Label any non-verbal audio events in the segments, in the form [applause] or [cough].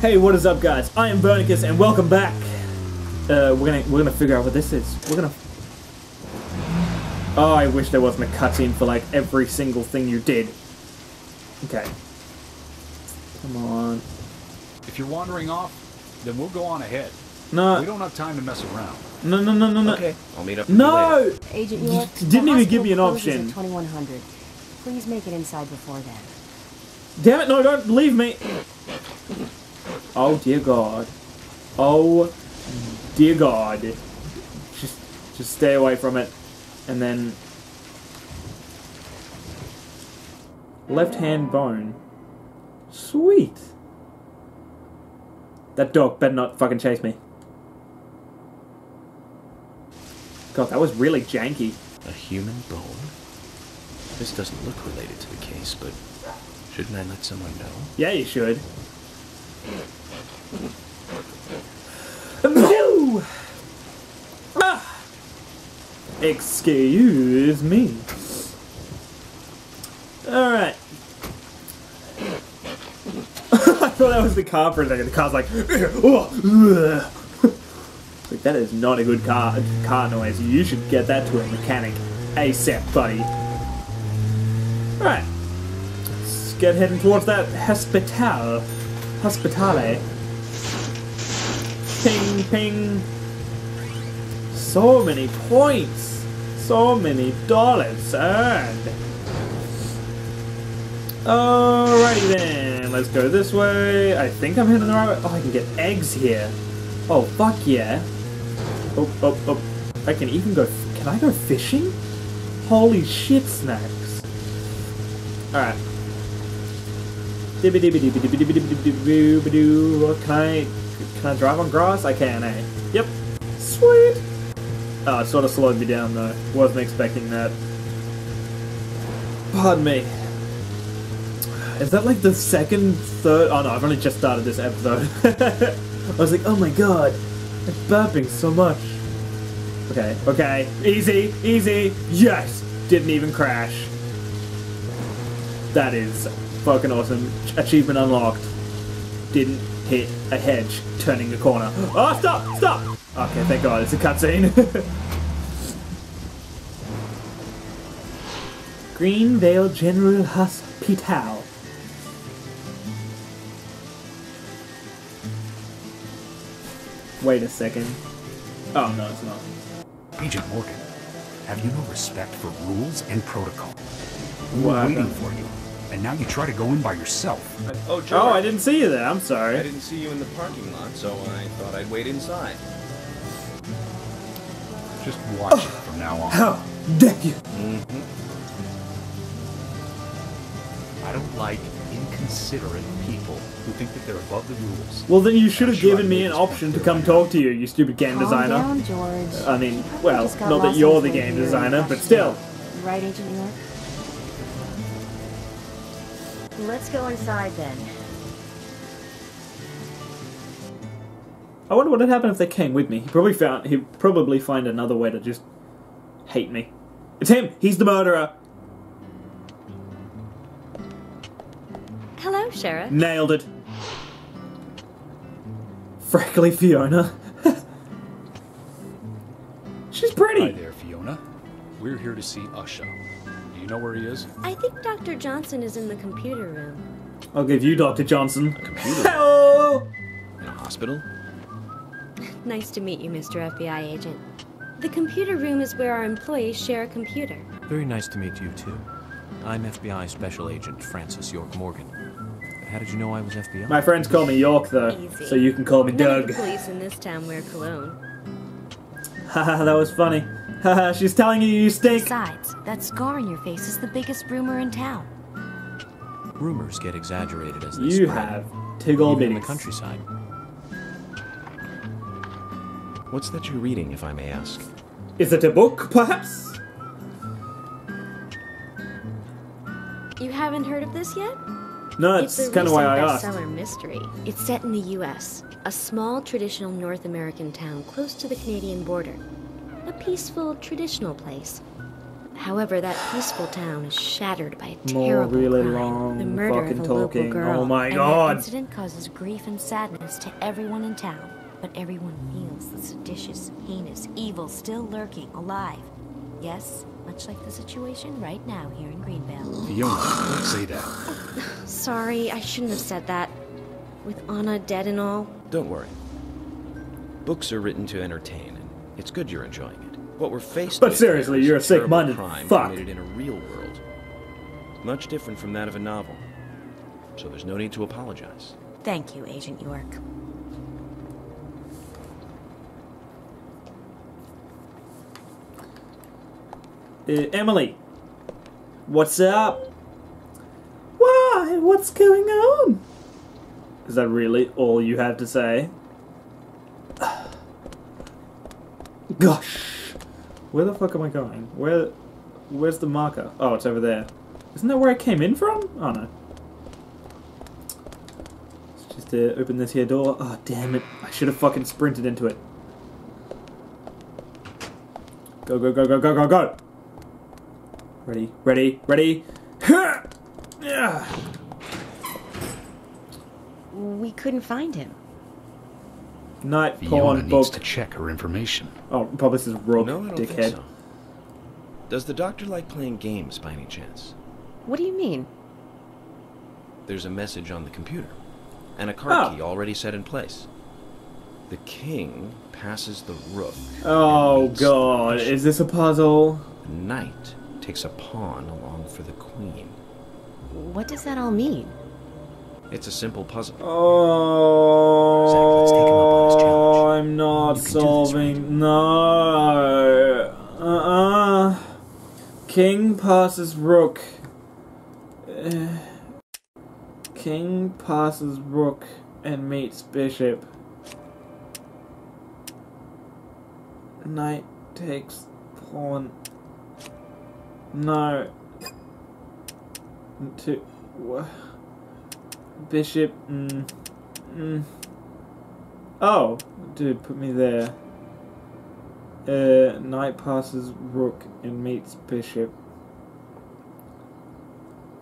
Hey, what is up, guys? I am Vernicus, and welcome back. Uh, we're gonna we're gonna figure out what this is. We're gonna. Oh, I wish there wasn't a cutscene for like every single thing you did. Okay. Come on. If you're wandering off, then we'll go on ahead. No. We don't have time to mess around. no, no, no, no, no. Okay, I'll meet up with you later. No! Agent You York, didn't even give me an option. 2100. Please make it inside before then. Damn it! No, don't leave me. Oh dear God. Oh dear God. Just, just stay away from it, and then left hand bone. Sweet. That dog better not fucking chase me. God, that was really janky. A human bone? This doesn't look related to the case, but shouldn't I let someone know? Yeah, you should. Ah! Excuse me. Alright. [laughs] I thought that was the car for a second. The car's like, "Oh, [laughs] like that is not a good car car noise. You should get that to a mechanic ASAP, buddy. Alright. Let's get heading towards that hospital. Hospitale. Ping, ping. So many points. So many dollars earned. Alrighty then. Let's go this way. I think I'm heading the right way. Oh, I can get eggs here. Oh, fuck yeah. Oh, oh, oh. I can even go. Can I go fishing? Holy shit, snacks. Alright. Can I can I drive on grass? I can, eh? Yep. Sweet. Oh, it sort of slowed me down though. Wasn't expecting that. Pardon me. Is that like the second, third? Oh no, I've only just started this episode. [laughs] I was like, oh my god, I'm burping so much. Okay, okay, easy, easy. Yes, didn't even crash. That is fucking awesome. Achievement unlocked. Didn't hit a hedge turning the corner. Oh, [gasps] stop! Stop! Okay, thank God, it's a cutscene. [laughs] Greenvale General Hospital. Wait a second. Oh, no, it's not. Agent Morgan, have you no respect for rules and protocol? Were waiting for you, and now you try to go in by yourself. Oh, Joe. Oh, I didn't see you there. I'm sorry. I didn't see you in the parking lot, so I thought I'd wait inside. Just watch it from now on. Oh, How dare you? Mm-hmm. I don't like inconsiderate people who think that they're above the rules. Well, then you should have given me an option to come talk to you, you stupid game Calm designer. down, George. I mean, well, not that you're the game designer, but still. Right, Agent York? Let's go inside then. I wonder what would happen if they came with me. He probably found he'd probably find another way to just hate me. It's him. He's the murderer. Hello, Sheriff. Nailed it. Freckly Fiona. [laughs] She's pretty. Hi there, Fiona. We're here to see Usher. Do you know where he is? I think Dr. Johnson is in the computer room. I'll give you Dr. Johnson. A Computer [laughs] Hello. in a hospital? [laughs] Nice to meet you, Mr. FBI agent. The computer room is where our employees share a computer. Very nice to meet you, too. I'm FBI Special Agent Francis York Morgan. How did you know I was FBI? My friends call me York though, Easy. so you can call me None of Doug. the police in this town wear cologne. Haha, [laughs] that was funny. Haha, [laughs] she's telling you you stink. Besides, that scar on your face is the biggest rumor in town. Rumors get exaggerated as they You spread, have two gold even in the countryside. What's that you're reading, if I may ask? Is it a book, perhaps? You haven't heard of this yet? No, it's that's a kind of why I asked. bestseller mystery. It's set in the U.S., a small traditional North American town close to the Canadian border. A peaceful, traditional place. However, that peaceful town is shattered by a terrible really crime, long the murder fucking of a talking. local girl. Oh my and God. That incident causes grief and sadness to everyone in town, but everyone feels the seditious, heinous evil still lurking, alive. Yes, much like the situation right now here in Greenvale. Fiona, don't say that. Sorry, I shouldn't have said that. With Anna dead and all. Don't worry. Books are written to entertain, and it's good you're enjoying it. What we're faced But with seriously, here is you're a terrible sick-minded crime fuck. committed in a real world, much different from that of a novel. So there's no need to apologize. Thank you, Agent York. Uh, Emily, what's up? Why? What's going on? Is that really all you have to say? [sighs] Gosh, where the fuck am I going? Where, where's the marker? Oh, it's over there. Isn't that where I came in from? Oh no. Let's just uh, open this here door. Oh damn it! I should have fucking sprinted into it. Go go go go go go go! Ready, ready, ready. Yeah. We couldn't find him. Night Fiona porn needs book. to check her information. Oh, probably this is Rook, no, I don't dickhead. think so. Does the doctor like playing games by any chance? What do you mean? There's a message on the computer, and a card Oh. Ah. key already set in place. The king passes the rook. Oh god, is this a puzzle? The knight takes a pawn along for the queen. What does that all mean? It's a simple puzzle. Oh, Zack, let's take him up on his challenge. I'm not You can do this, solving. No. Uh-uh. King passes rook. Eh. King passes rook and meets bishop. Knight takes pawn. No. To. wha- Bishop. Mm, mm. Oh, dude, put me there. Uh, knight passes rook and meets bishop.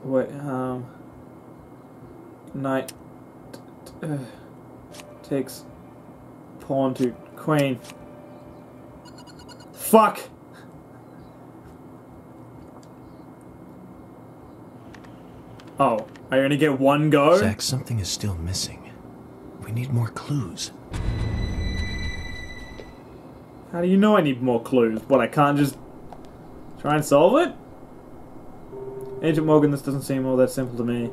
Wait, um. Knight uh, takes pawn to queen. Fuck! Oh, I only get one go? Zack, something is still missing. We need more clues. How do you know I need more clues? What, I can't just try and solve it? Agent Morgan, this doesn't seem all that simple to me.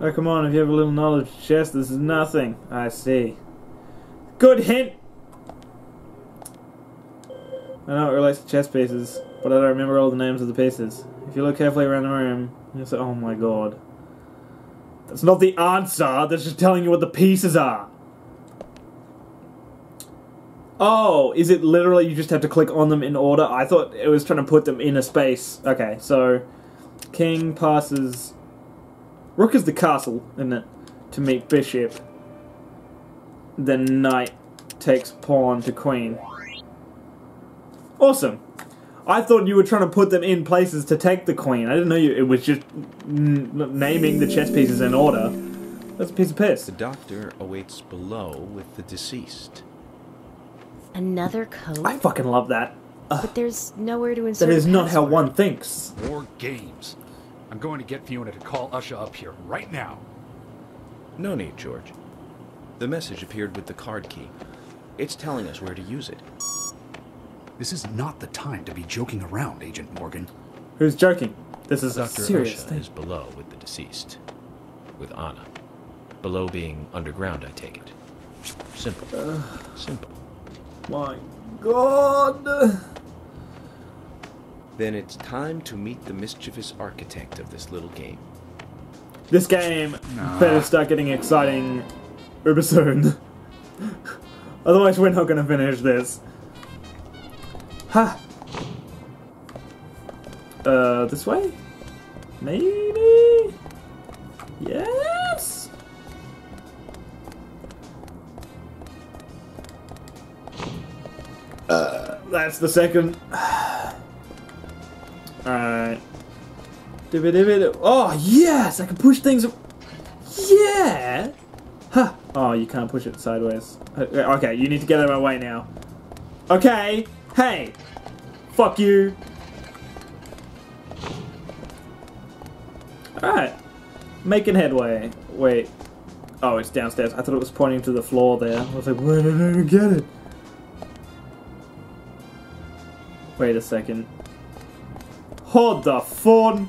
Oh, come on, if you have a little knowledge of chess, this is nothing. I see. Good hint! I know it relates to chess pieces, but I don't remember all the names of the pieces. If you look carefully around the room, you'll say, oh my god. That's not the answer, that's just telling you what the pieces are. Oh, is it literally you just have to click on them in order? I thought it was trying to put them in a space. Okay, so king passes. Rook is the castle, isn't it? To meet bishop. Then knight takes pawn to queen. Awesome. I thought you were trying to put them in places to take the queen. I didn't know you. It was just n- naming the chess pieces in order. That's a piece of piss. The doctor awaits below with the deceased. Another code? I fucking love that. but there's nowhere to insert That is not how one thinks. More games. I'm going to get Fiona to call Usher up here right now. No need, George. The message appeared with the card key. It's telling us where to use it. This is not the time to be joking around, Agent Morgan. Who's joking? This is a Dr. serious Usher thing. is below with the deceased. With Anna. Below being underground, I take it. Simple. Uh, Simple. My God. Then it's time to meet the mischievous architect of this little game. This game better start getting exciting uber soon. [laughs] Otherwise, we're not gonna finish this. Uh, this way? Maybe? Yes? Uh, that's the second. [sighs] Alright, Oh, yes! I can push things. Yeah! Huh. Oh, you can't push it sideways. Okay, you need to get out of my way now. Okay. Hey. Fuck you. Alright. Making headway. Wait. Oh, it's downstairs. I thought it was pointing to the floor there. I was like, where did I get it? Wait a second. Hold the phone.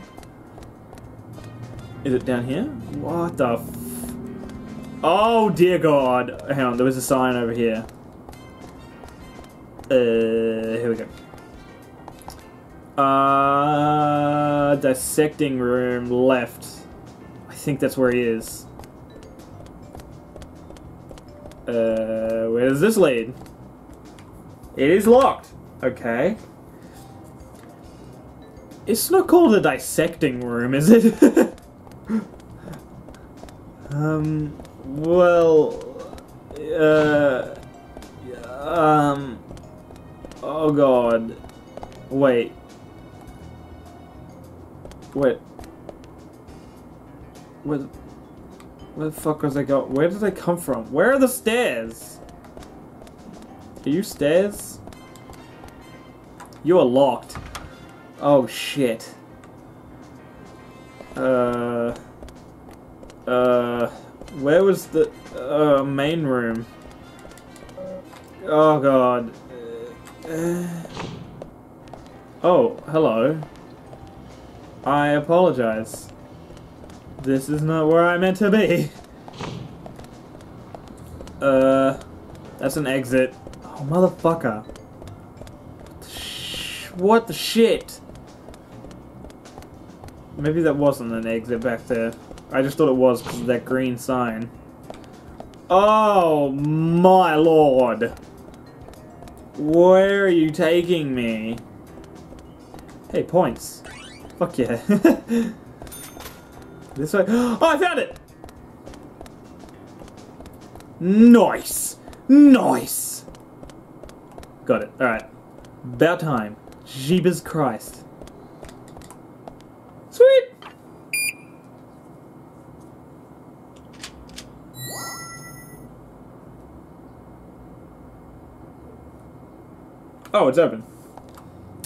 Is it down here? What the Oh dear god. Hang on, there was a sign over here. Uh, here we go. Uh, dissecting room left. I think that's where he is. Uh, where does this lead? It is locked. Okay. It's not called a dissecting room, is it? [laughs] um, well, uh, um, oh god. Wait. Wait. Where, the- where the fuck was I go? Where did I come from? Where are the stairs? Are you stairs? You are locked. Oh shit. Uh. Uh. Where was the uh, main room? Oh god. Uh, oh, hello. I apologize. This is not where I meant to be. [laughs] Uh. That's an exit. Oh, motherfucker. What the shit? Maybe that wasn't an exit back there. I just thought it was because of that green sign. Oh my lord. Where are you taking me? Hey, points. Fuck yeah. [laughs] this way. Oh, I found it! Nice! Nice! Got it. Alright. About time. Jeebus Christ. Sweet! Oh, it's open.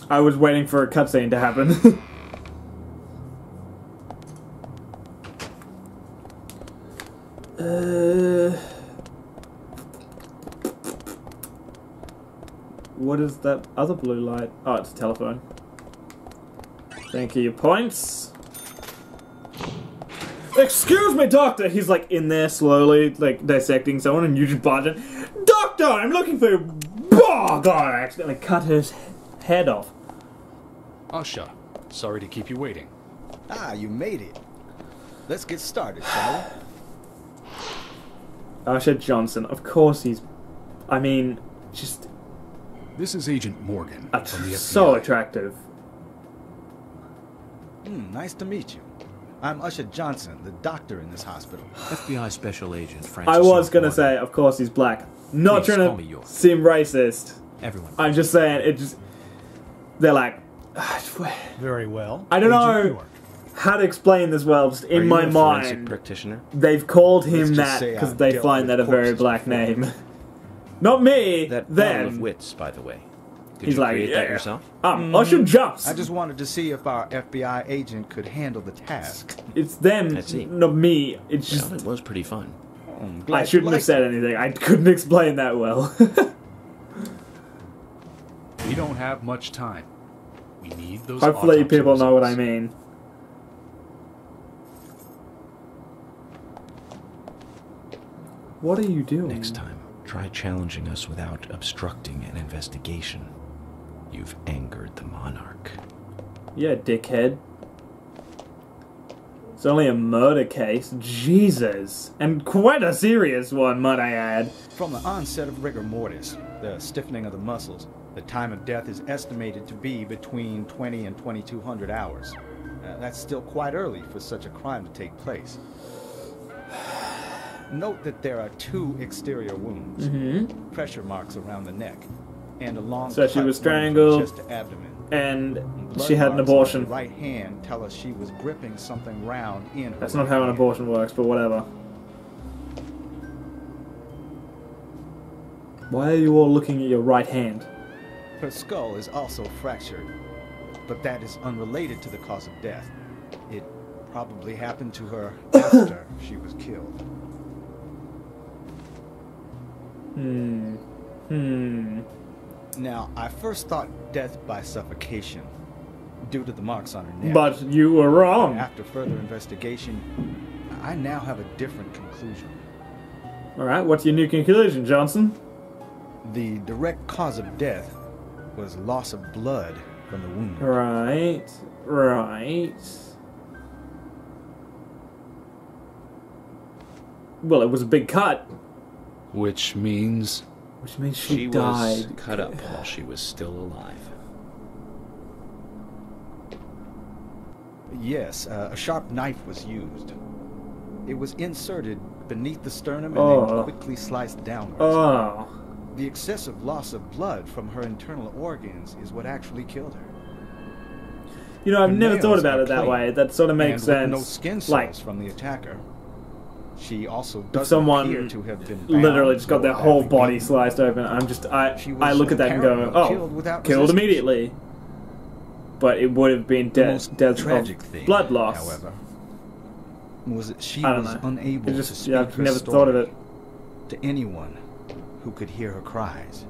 I was waiting for a cutscene to happen. [laughs] uh, what is that other blue light? Oh, it's a telephone. Thank you. Points. Excuse me, doctor. He's like in there slowly, like dissecting someone, and you just barge in. Doctor, I'm looking for. Oh God! I accidentally cut his head off. Usher, sorry to keep you waiting. Ah, you made it. Let's get started, shall Usher Johnson. Of course he's. I mean, just This is Agent Morgan att- from the so attractive. we? Hmm, nice to meet you. I'm Usher Johnson, the doctor in this hospital. FBI Special Agent Francis. I was gonna Morgan. say, of course he's black. Not Please, trying to seem racist. Everyone. I'm just saying it just. They're like, [sighs] Very well. I don't Agent know York. How to explain this well. Just in my mind, practitioner? they've called him that because they find that a very black before. name. [laughs] Not me. That bottle of wits, by the way. Did He's you like, create yeah. that yourself? Um, Usher jumps. I just wanted to see if our FBI agent could handle the task. It's them, not me. It's just Well, it was pretty fun. Hmm, I shouldn't have said it. anything. I couldn't explain that well. [laughs] We don't have much time. We need those. Hopefully, autopsy people know what I mean. What are you doing? Next time, try challenging us without obstructing an investigation. You've angered the monarch. Yeah, dickhead. It's only a murder case. Jesus. And quite a serious one, might I add. From the onset of rigor mortis, the stiffening of the muscles, the time of death is estimated to be between 20 and 2200 hours. Uh, that's still quite early for such a crime to take place. Note that there are two exterior wounds, Mm-hmm. pressure marks around the neck. and a long So she cut was running from strangled. chest to abdomen. And Blood she had an marks on abortion. right hand tell us she was gripping something round in her That's not right how an abortion works, but whatever. Why are you all looking at your right hand? Her skull is also fractured, but that is unrelated to the cause of death. It probably happened to her after she was killed. Hmm. Hmm. Now, I first thought death by suffocation due to the marks on her neck. But you were wrong. After further investigation, I now have a different conclusion. Alright, what's your new conclusion, Johnson? The direct cause of death was loss of blood from the wound. Right. Right. Well, it was a big cut, Which means which means she, She died. was cut up while she was still alive. Yes, uh, a sharp knife was used. It was inserted beneath the sternum and Oh. then quickly sliced downwards. Oh. The excessive loss of blood from her internal organs is what actually killed her. You know, I've Her never thought about it that way. That sort of makes sense. No skin cells like, from the attacker. She also doesn't someone to have been literally just got their whole body beaten. sliced open. I'm just, I, She was I look at that and go, oh, killed without killed immediately. But it would have been death, death tragic thing, blood loss. however, was that she I don't was know. unable It to speak yeah, I've never thought of it. to anyone who could hear her cries.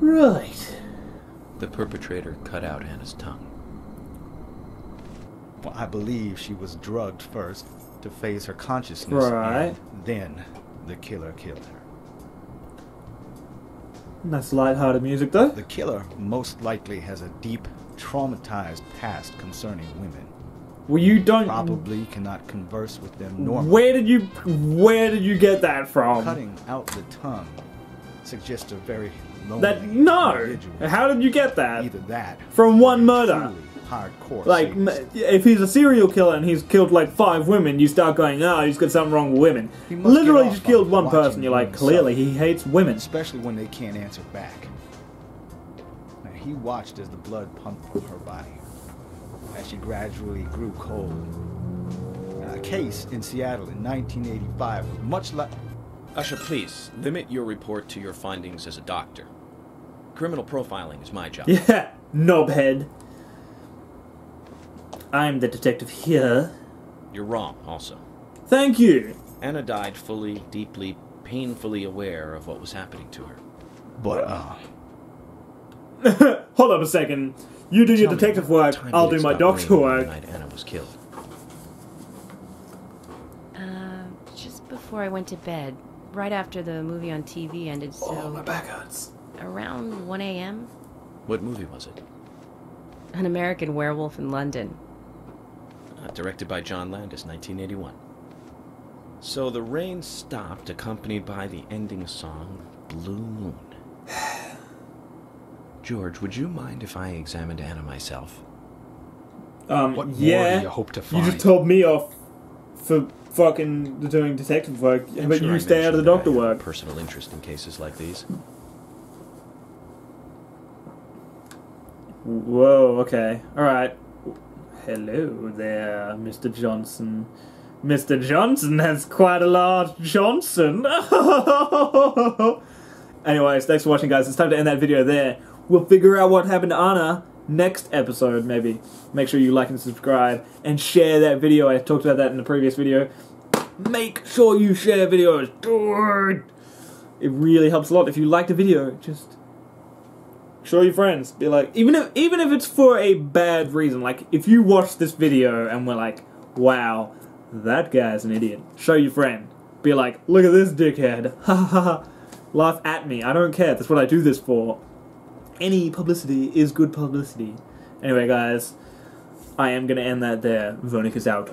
Right. The perpetrator cut out Anna's tongue. Well, I believe she was drugged first to phase her consciousness, Right. and then the killer killed her. Nice light-hearted music, though. The killer most likely has a deep, traumatized past concerning women. Well, you don't. Probably cannot converse with them normally. Where did you, where did you get that from? Cutting out the tongue suggests a very lonely That no. individual. How did you get that? Either that From one murder. hardcore Like, sadist. if he's a serial killer and he's killed like five women, you start going, oh, he's got something wrong with women. Literally just killed one person. You're like, clearly suffer. he hates women. especially when they can't answer back. Now, he watched as the blood pumped from her body, as she gradually grew cold. Now, a case in Seattle in 1985 was much like. Usher, please, limit your report to your findings as a doctor. Criminal profiling is my job. [laughs] Yeah, knobhead. I'm the detective here. You're wrong, also. Thank you. Anna died fully, deeply, painfully aware of what was happening to her. But, uh, [laughs] Hold up a second. You do your Tell me, detective what work, I'll do my doctor work. The night Anna was killed. Uh, just before I went to bed, right after the movie on TV ended, so Oh, my back hurts. around 1 a.m. What movie was it? An American Werewolf in London. Uh, directed by John Landis, 1981. So the rain stopped, accompanied by the ending song, Blue Moon. [sighs] George, would you mind if I examined Anna myself? Um, what more do you hope to find? You just told me off for fucking doing detective work, I'm but sure you I stay out of the mentioned that I doctor work. Personal interest in cases like these. Whoa, okay. Alright. Hello there, Mr. Johnson. Mr. Johnson has quite a large Johnson. [laughs] Anyways, thanks for watching, guys. It's time to end that video there. We'll figure out what happened to Anna next episode, maybe. Make sure you like and subscribe and share that video. I talked about that in the previous video. Make sure you share videos. It really helps a lot. If you like the video, just show your friends. Be like, even if even if it's for a bad reason, like if you watch this video and we're like, wow, that guy's an idiot. Show your friend. Be like, look at this dickhead. [laughs] Ha ha. ha. Laugh at me. I don't care. That's what I do this for. Any publicity is good publicity. Anyway, guys, I am gonna end that there. Vernicus out.